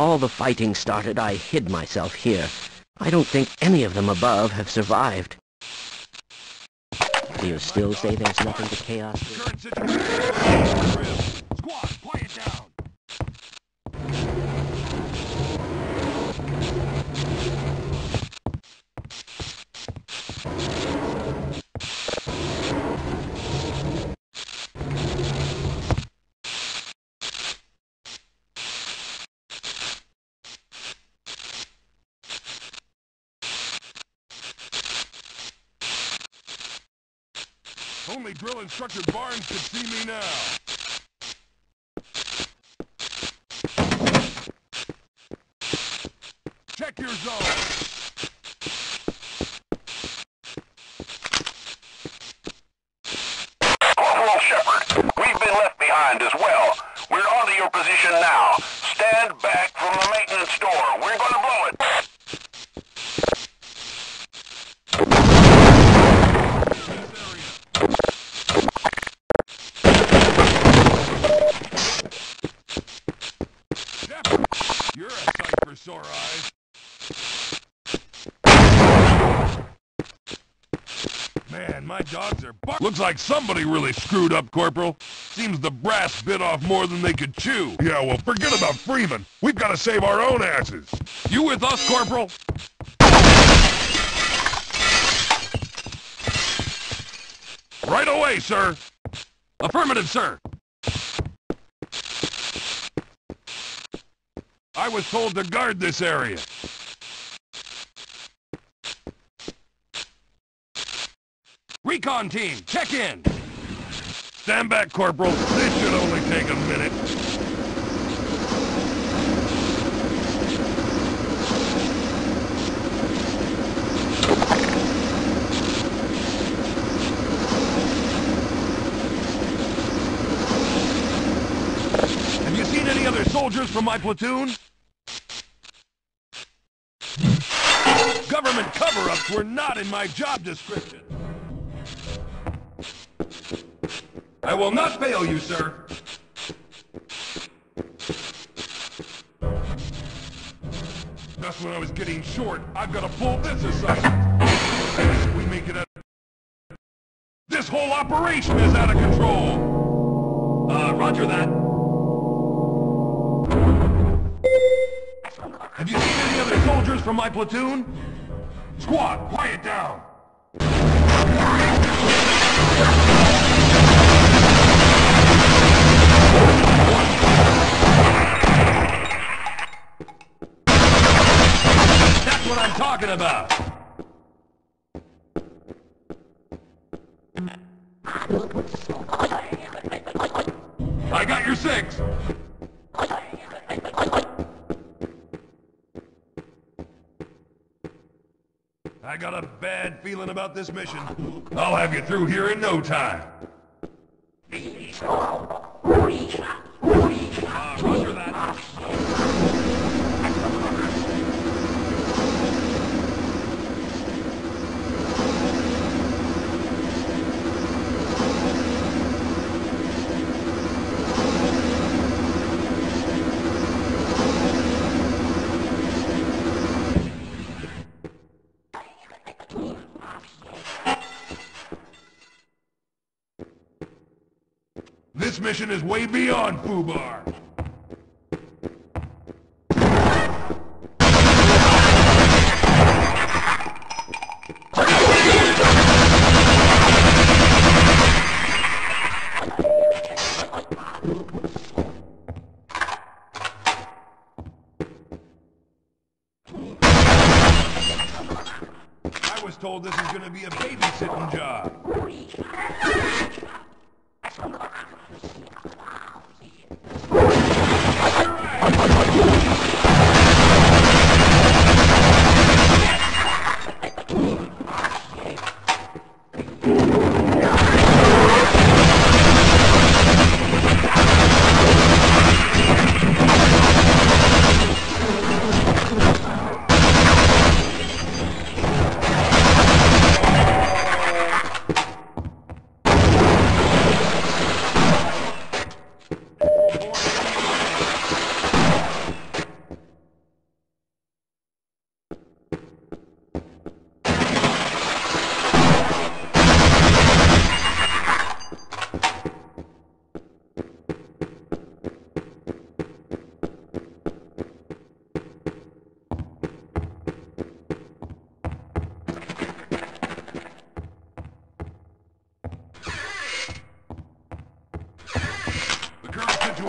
All the fighting started, I hid myself here. I don't think any of them above have survived. Do you still say there's nothing to chaos here? Current situation. Squad, quiet down. Only drill instructor Barnes could see me now. Check your zone. Corporal Shepard, we've been left behind as well. We're onto your position now. Stand back from the maintenance door. We're gonna blow it. Shepard, you're a sight for sore eyes. Man, my dogs are bar- Looks like somebody really screwed up, Corporal. Seems the brass bit off more than they could chew. Yeah, well, forget about Freeman. We've got to save our own asses. You with us, Corporal? Right away, sir. Affirmative, sir. I was told to guard this area. Recon team, check in. Stand back, Corporal. This should only take a minute. Have you seen any other soldiers from my platoon? Government cover-ups were not in my job description. I will not fail you, sir. Just when I was getting short, I've got to pull this aside. We make it out. This whole operation is out of control. Uh, roger that. Have you seen any other soldiers from my platoon? Squad, quiet down. Got a bad feeling about this mission. I'll have you through here in no time. Uh, roger that. This mission is way beyond Fubar. I was told this is going to be a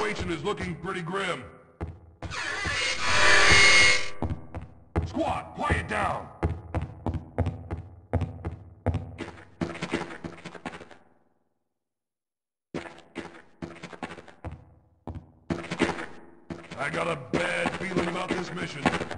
situation is looking pretty grim. Squad, quiet down! I got a bad feeling about this mission.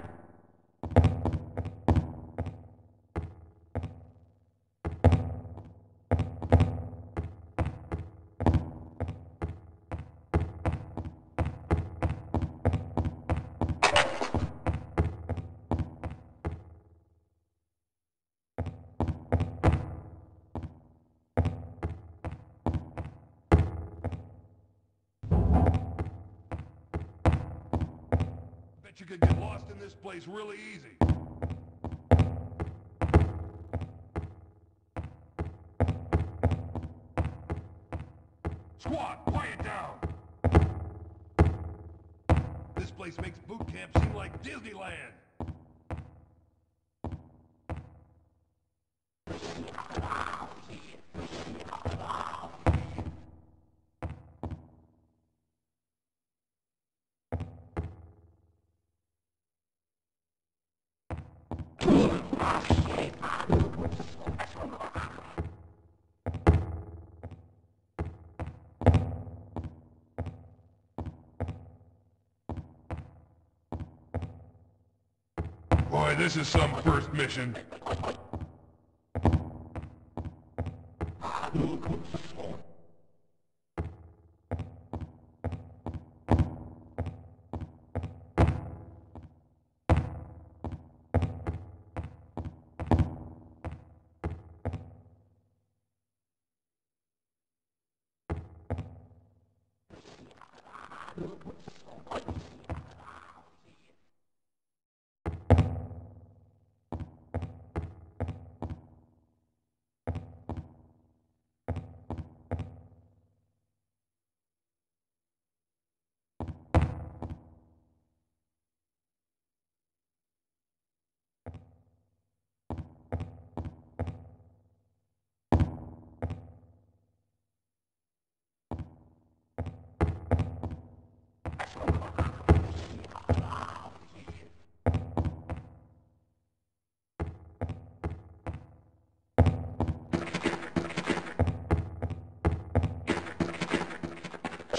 Place really easy. Squad, quiet down! This place makes boot camp seem like Disneyland. This is some first mission.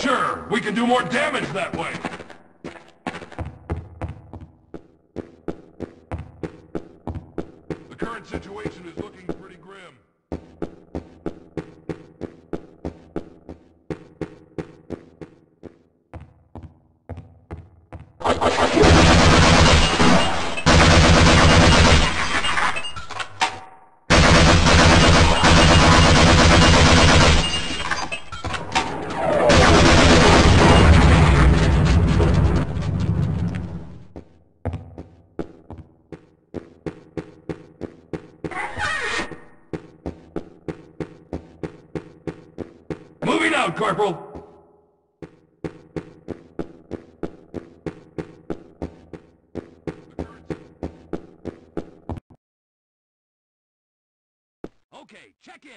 Sure, we can do more damage that way. The current situation is looking pretty grim. Moving out, Corporal! Okay, check in.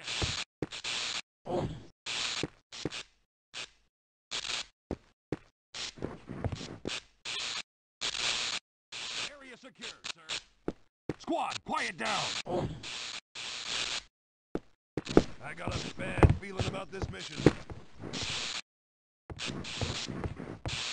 Area secure, sir. Squad, quiet down. I got a bad feeling about this mission. フッ。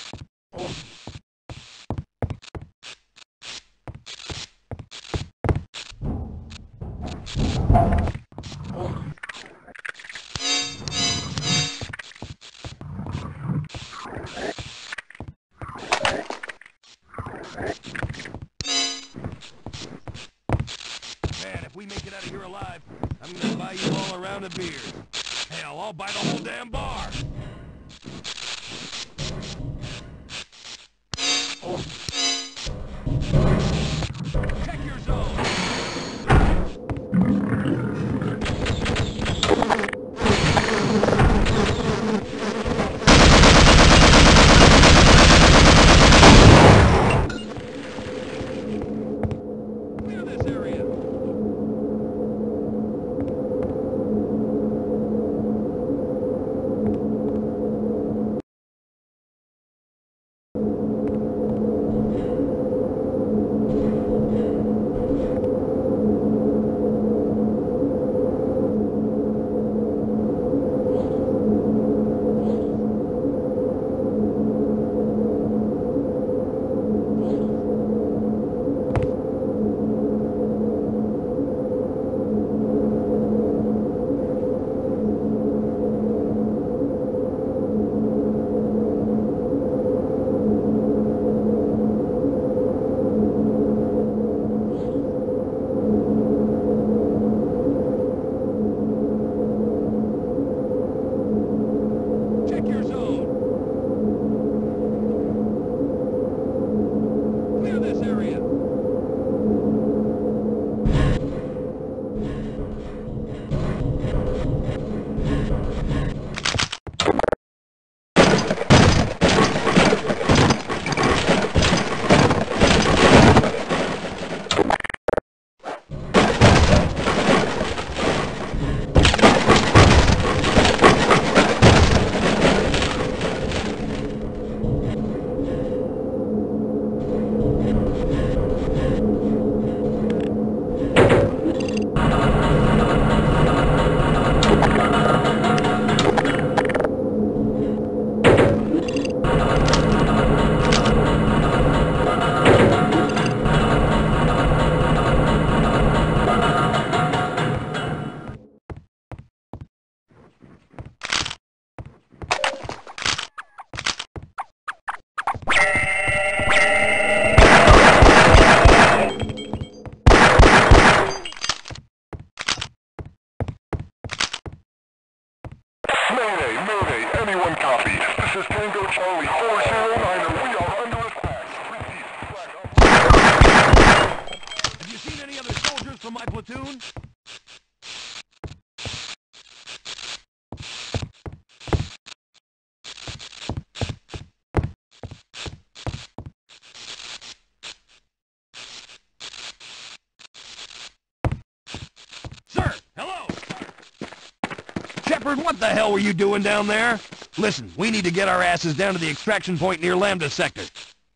Shepard, what the hell were you doing down there? Listen, we need to get our asses down to the extraction point near Lambda Sector.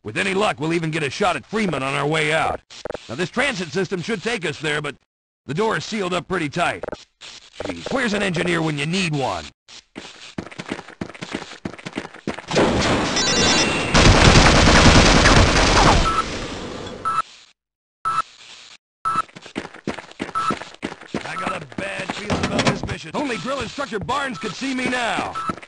With any luck, we'll even get a shot at Freeman on our way out. Now, this transit system should take us there, but the door is sealed up pretty tight. Jeez, where's an engineer when you need one? I got a bad feeling about this drill instructor Barnes could see me now.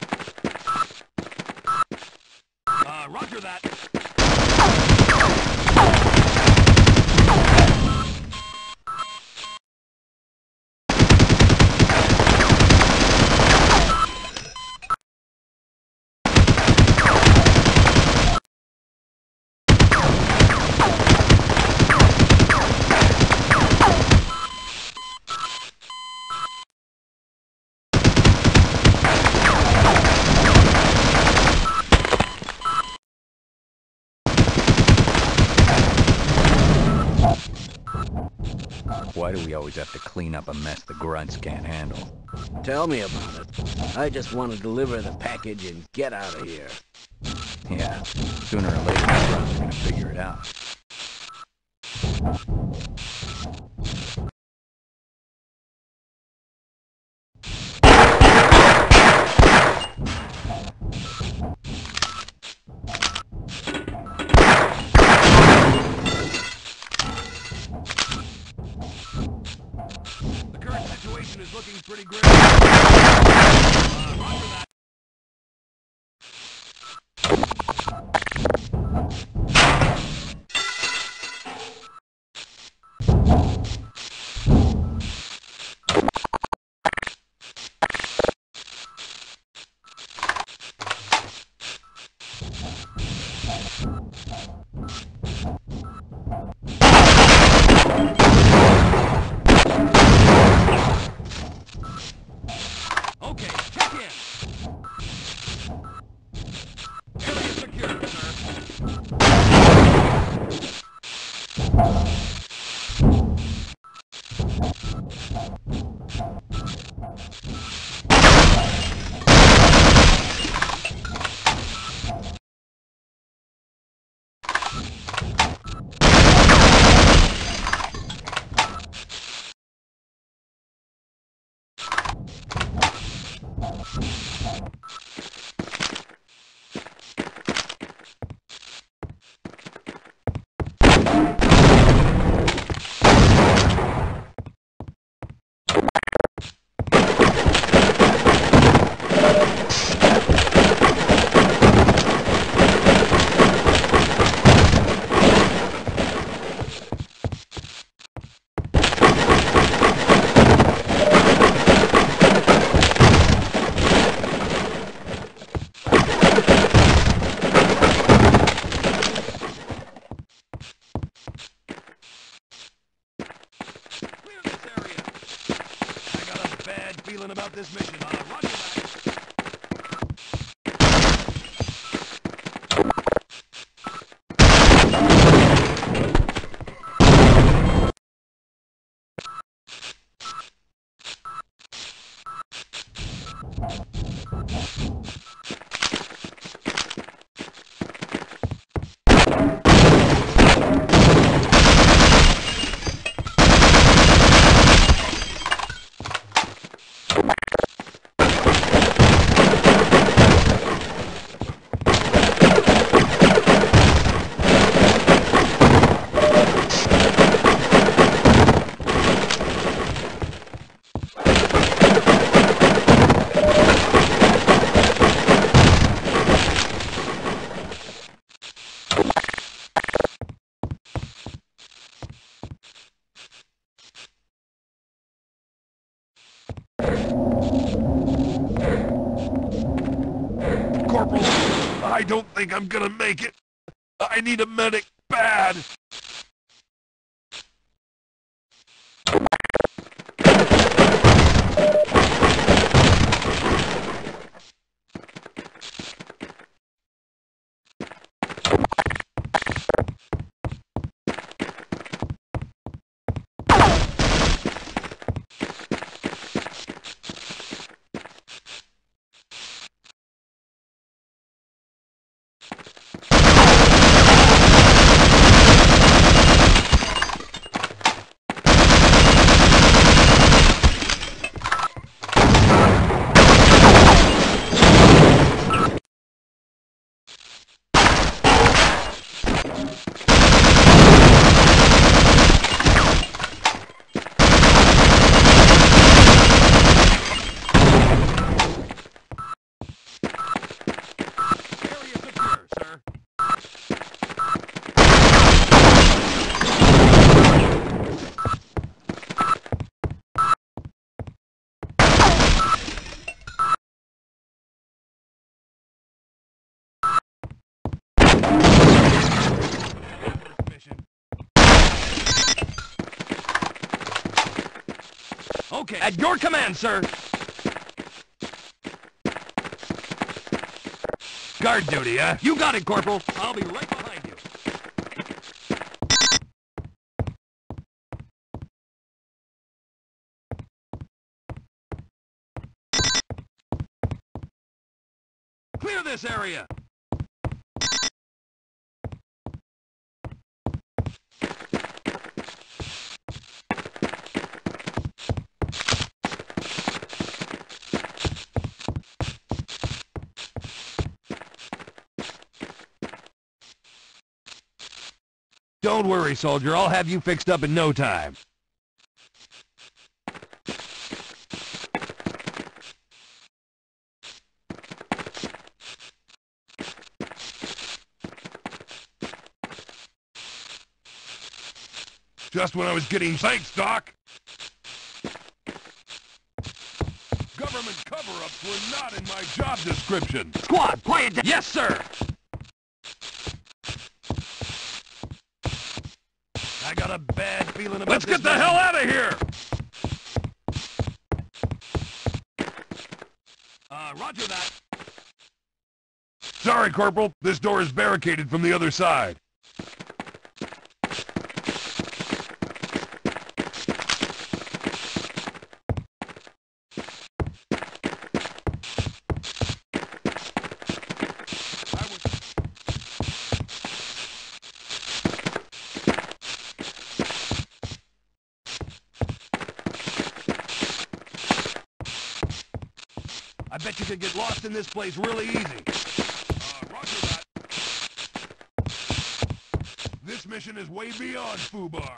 Why do we always have to clean up a mess the grunts can't handle? Tell me about it. I just want to deliver the package and get out of here. Yeah, sooner or later the grunts are gonna figure it out. Clear think I'm gonna make it. I need a medic bad. Area secure, sir. Mission. Okay, at your command, sir. Guard duty, huh? You got it, Corporal. I'll be right behind you. Clear this area! Don't worry, soldier. I'll have you fixed up in no time. Just when I was getting... Thanks, Doc! Government cover-ups were not in my job description. Squad, quiet down! Yes, sir! I got a bad feeling Let's get the hell out of here! Uh, roger that. Sorry, Corporal. This door is barricaded from the other side. I was... I bet in this place really easy. Uh. This mission is way beyond Fubar.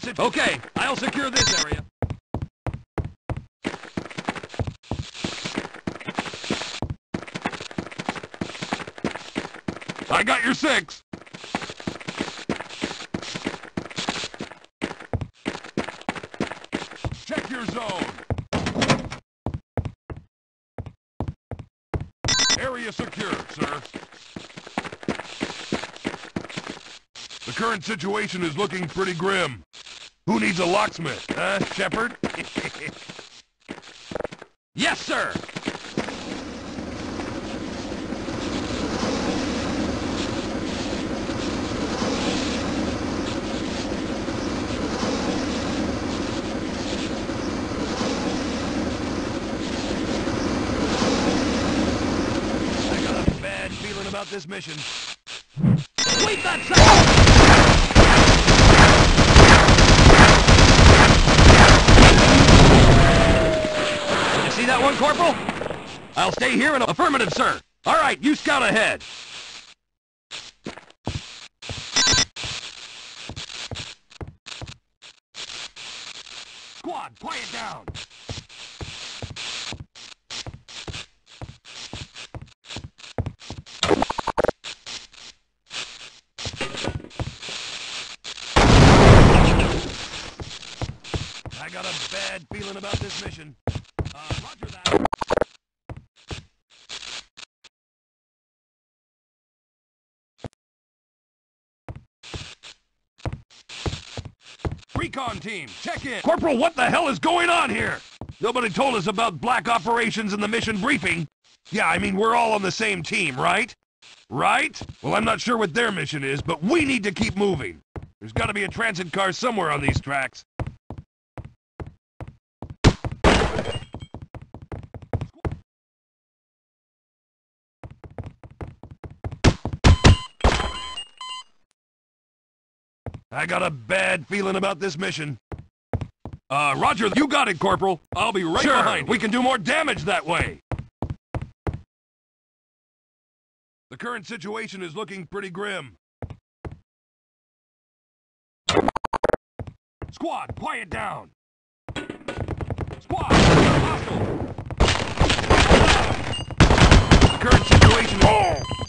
The. Okay, I'll secure this area. I got your six. Check your zone. Area secure, sir. The current situation is looking pretty grim. Who needs a locksmith, huh, Shepard? yes, sir! I got a bad feeling about this mission. Wait that you see that one, Corporal? I'll stay here and... Affirmative, sir. All right, you scout ahead. Squad, quiet down. bad feeling about this mission. Uh, roger that. Recon team, check in. Corporal, what the hell is going on here? Nobody told us about black operations in the mission briefing. Yeah, I mean, we're all on the same team, right? Right? Well, I'm not sure what their mission is, but we need to keep moving. There's gotta be a transit car somewhere on these tracks. I got a bad feeling about this mission. Uh, roger, you got it, Corporal. I'll be right Sure. behind. We can do more damage that way. The current situation is looking pretty grim. Squad, quiet down. Squad, hostile. The current situation is...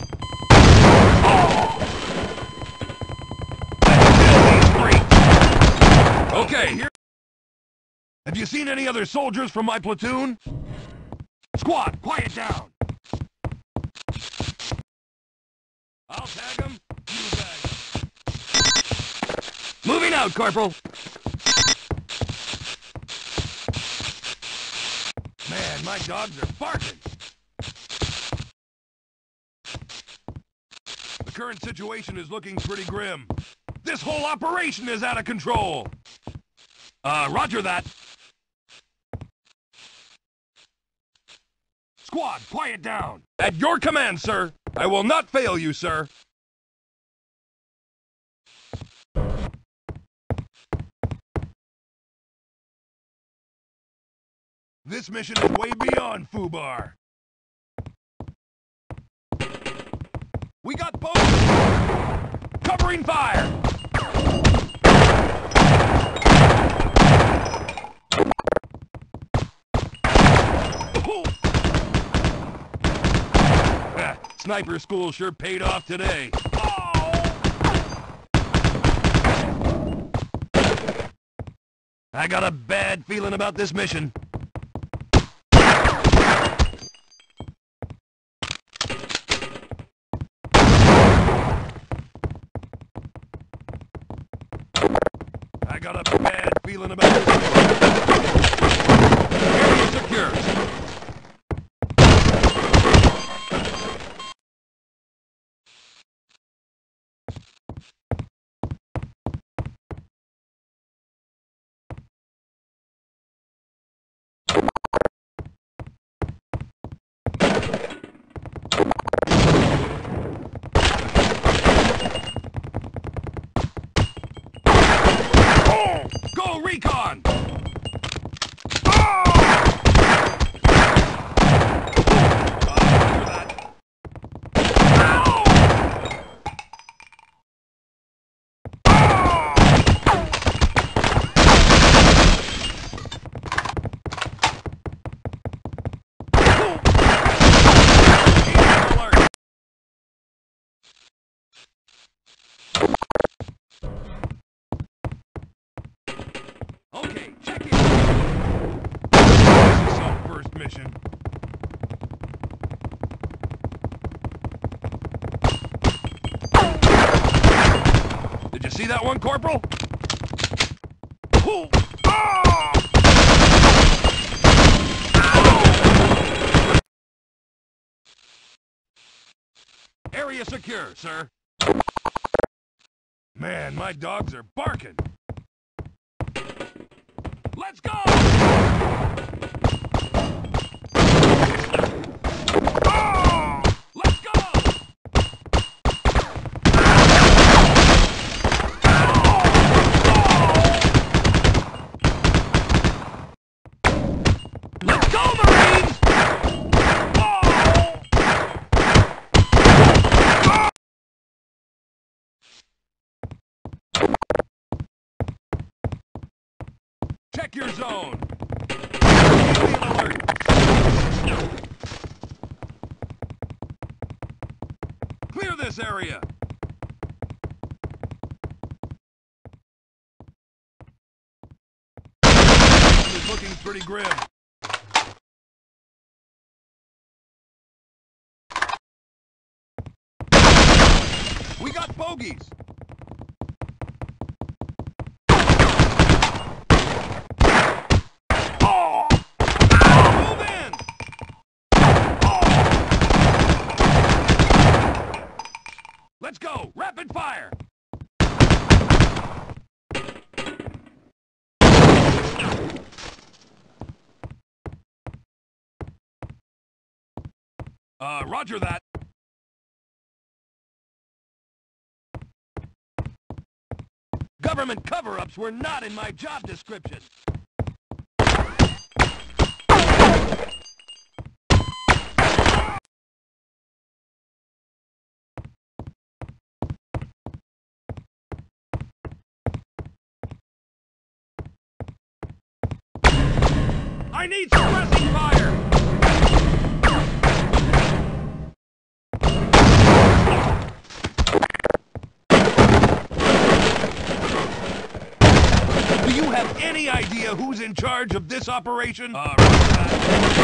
Okay, here... Have you seen any other soldiers from my platoon? Squad, quiet down. I'll tag them. You 'em. Moving out, Corporal. Man, my dogs are barking. The current situation is looking pretty grim. This whole operation is out of control. Uh, roger that. Squad, quiet down. At your command, sir. I will not fail you, sir. This mission is way beyond Fubar. We got both. Covering fire. Ah, Sniper school sure paid off today. I got a bad feeling about this mission. I got a bad feeling about this mission. Area secure. Go recon! Okay, check in. This is some first mission. Did you see that one, Corporal? Ah! Area secure, sir. Man, my dogs are barking. Let's go! Ah! Let's go! Let's go, Marines! Oh! Check your zone. Clear this area. Is looking pretty grim. We got bogeys! Oh! Move in! Oh! Let's go! Rapid fire! Uh, roger that. Government cover-ups were not in my job description. I need suppressing fire! Any idea who's in charge of this operation? Uh, roger that.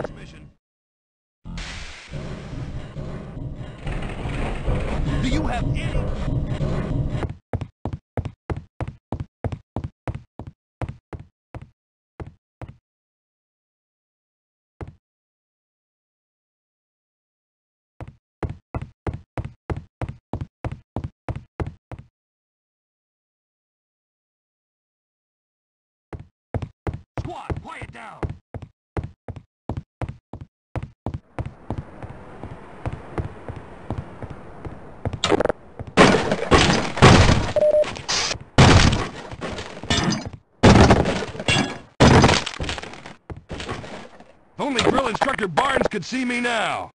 This mission. Do you have any... Squad, quiet down! Only drill instructor Barnes could see me now.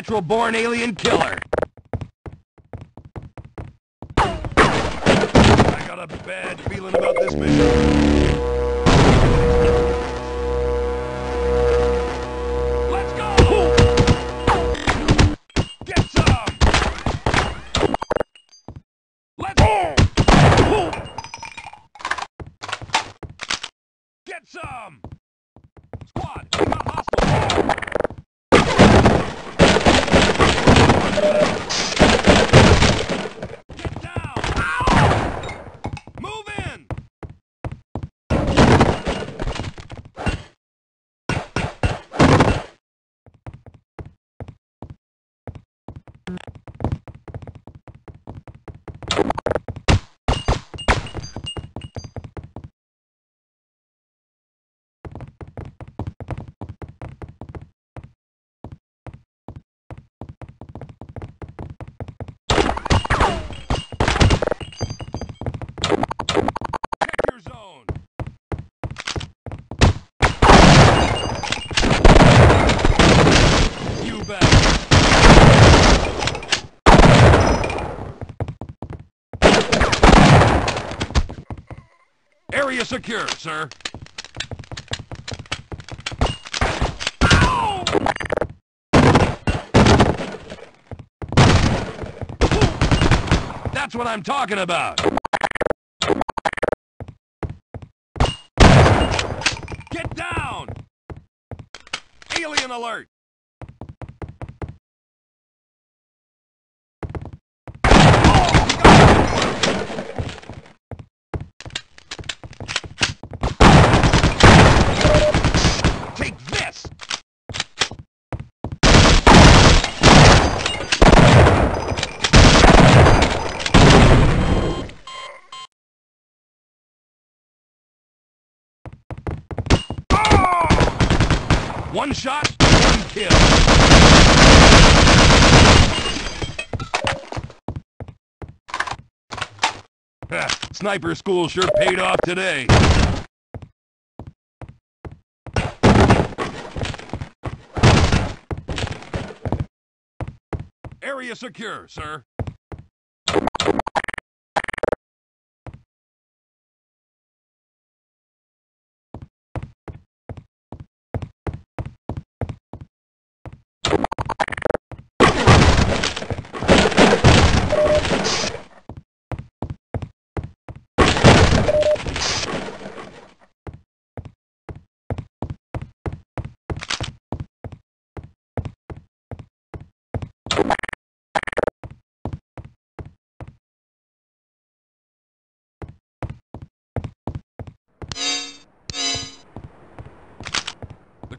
I'm a natural-born alien killer. I got a bad feeling about this mission. Secure, sir. That's what I'm talking about. Get down! Alien alert! One shot, one kill. Sniper school sure paid off today. Area secure, sir.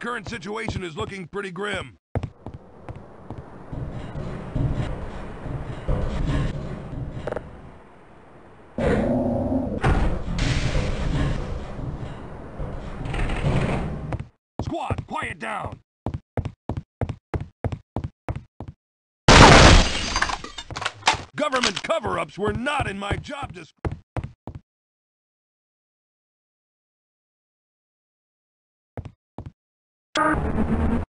Current situation is looking pretty grim. Squad, quiet down! Government cover-ups were not in my job description. Check your zone! Clear this area.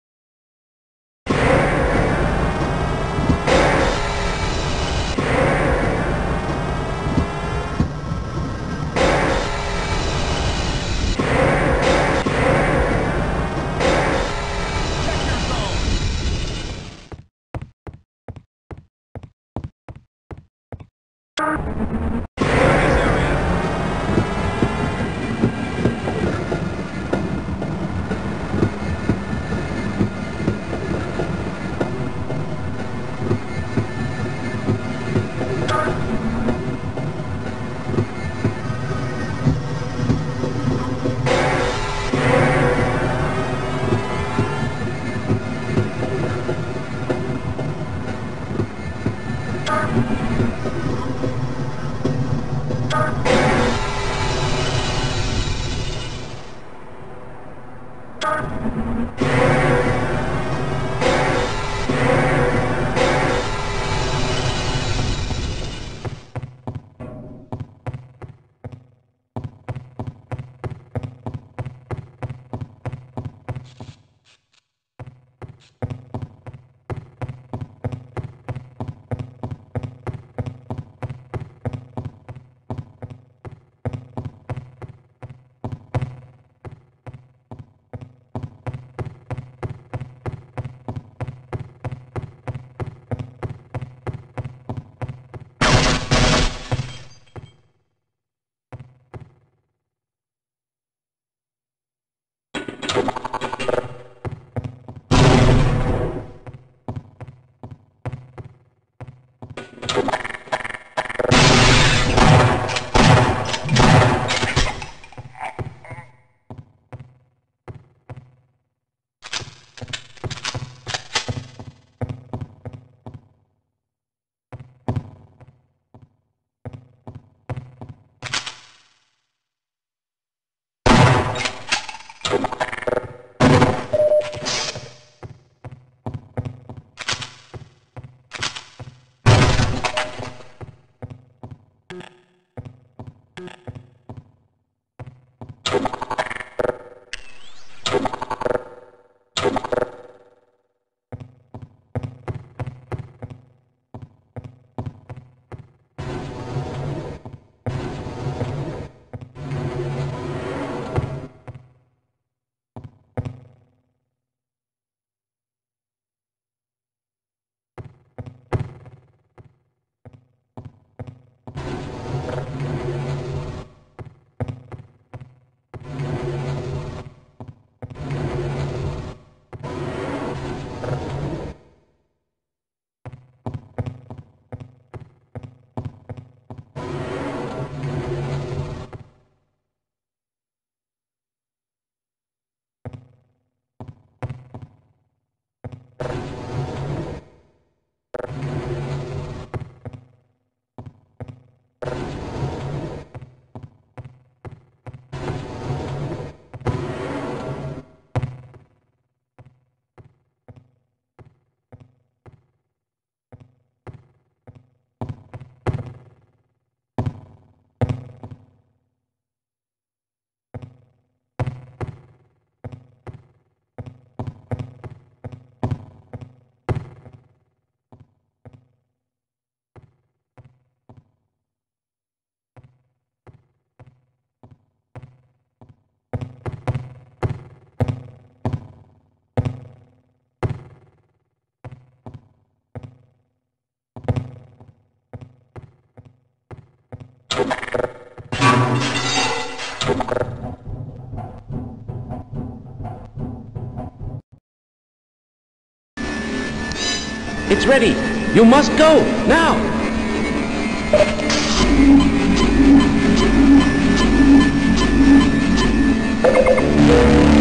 It's ready. You must go, now.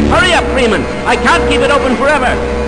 Hurry up, Freeman. I can't keep it open forever.